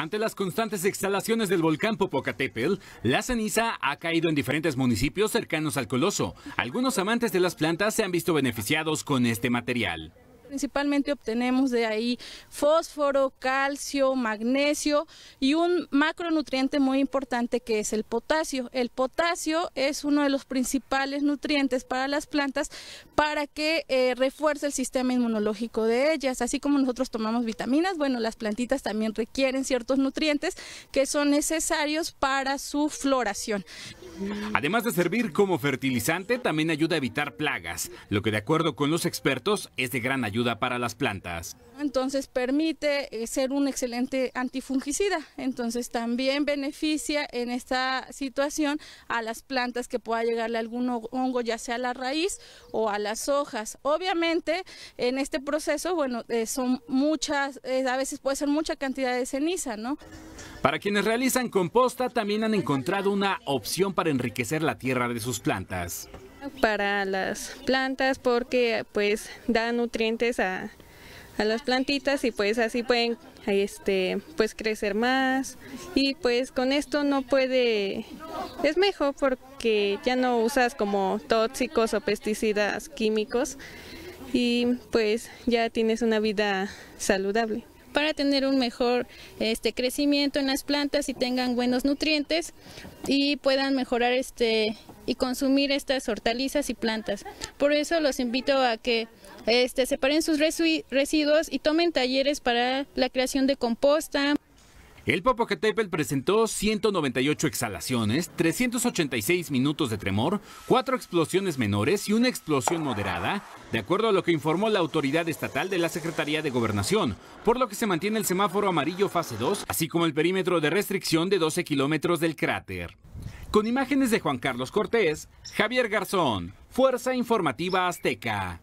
Ante las constantes exhalaciones del volcán Popocatépetl, la ceniza ha caído en diferentes municipios cercanos al coloso. Algunos amantes de las plantas se han visto beneficiados con este material. Principalmente obtenemos de ahí fósforo, calcio, magnesio y un macronutriente muy importante que es el potasio. El potasio es uno de los principales nutrientes para las plantas para que eh, refuerce el sistema inmunológico de ellas. Así como nosotros tomamos vitaminas, bueno, las plantitas también requieren ciertos nutrientes que son necesarios para su floración. Además de servir como fertilizante, también ayuda a evitar plagas, lo que de acuerdo con los expertos es de gran ayuda para las plantas. Entonces permite eh, ser un excelente antifungicida, entonces también beneficia en esta situación a las plantas que pueda llegarle algún hongo, ya sea a la raíz o a las hojas. Obviamente en este proceso, bueno, eh, son muchas, eh, a veces puede ser mucha cantidad de ceniza, ¿no? Para quienes realizan composta, también han encontrado una opción para enriquecer la tierra de sus plantas. Para las plantas porque pues da nutrientes a, las plantitas y pues así pueden este pues crecer más. Y pues con esto no puede es mejor porque ya no usas como tóxicos o pesticidas químicos y pues ya tienes una vida saludable. Para tener un mejor este, crecimiento en las plantas y tengan buenos nutrientes y puedan mejorar este y consumir estas hortalizas y plantas. Por eso los invito a que este, separen sus residuos y tomen talleres para la creación de composta. El Popocatépetl presentó 198 exhalaciones, 386 minutos de tremor, cuatro explosiones menores y una explosión moderada, de acuerdo a lo que informó la autoridad estatal de la Secretaría de Gobernación, por lo que se mantiene el semáforo amarillo fase 2, así como el perímetro de restricción de 12 kilómetros del cráter. Con imágenes de Juan Carlos Cortés, Javier Garzón, Fuerza Informativa Azteca.